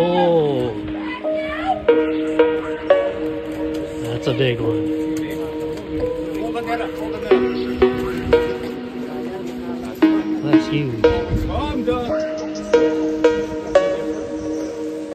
Oh, That's a big one. That's huge.